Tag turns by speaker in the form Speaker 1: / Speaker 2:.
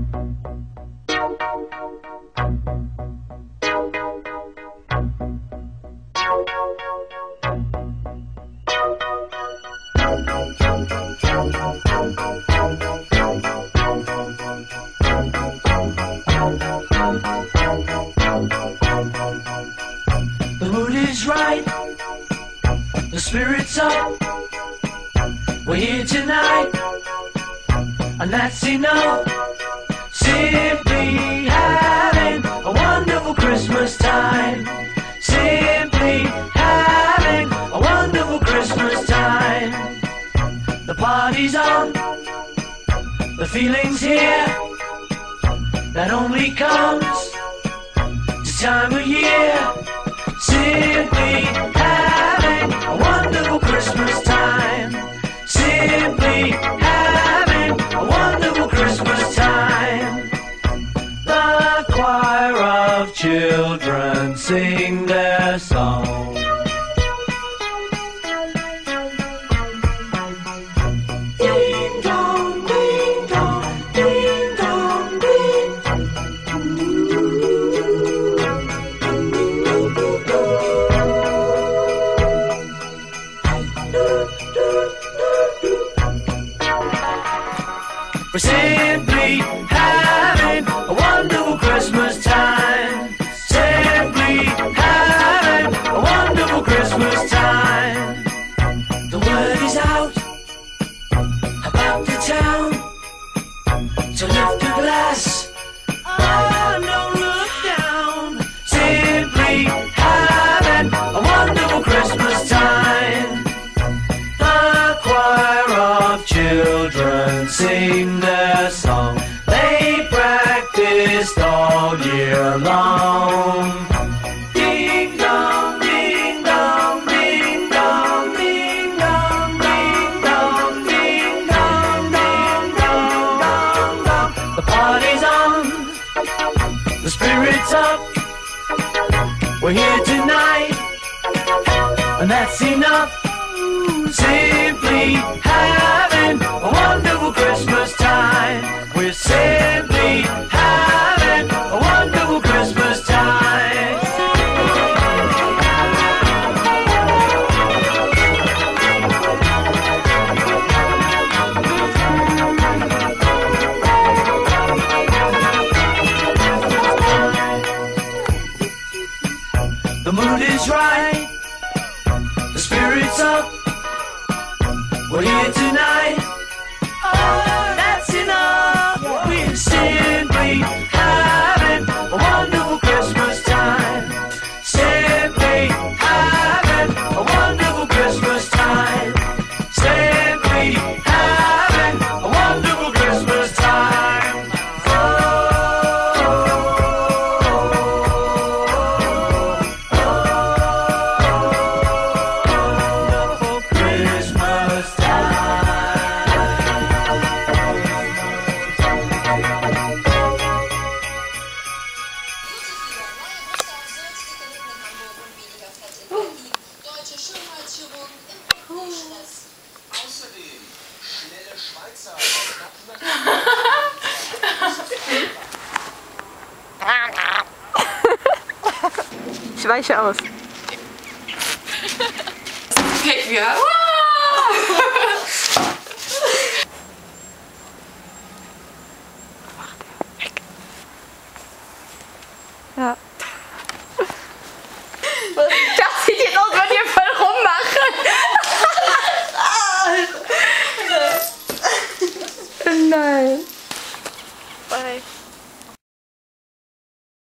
Speaker 1: The mood is right, the spirit's up. We're here tonight, and that's enough. Simply having a wonderful Christmas time. Simply having a wonderful Christmas time. The party's on, the feeling's here. That only comes this time of year. Simply having a wonderful Christmas time. Simply children sing their song. We're simply having lift a glass. Oh, no, look down. Simply having a wonderful Christmas time. The choir of children sing their song. They practiced all year long. The spirit's up. We're here tonight, and that's enough. Simply The mood is right, the spirit's up. We're here tonight.
Speaker 2: Schönheitschirurgen im Stress.
Speaker 3: Außerdem schnelle Schweizer.
Speaker 4: Ich weiche aus.
Speaker 5: Fällt mir.
Speaker 4: Ja. Rummachen. Bye.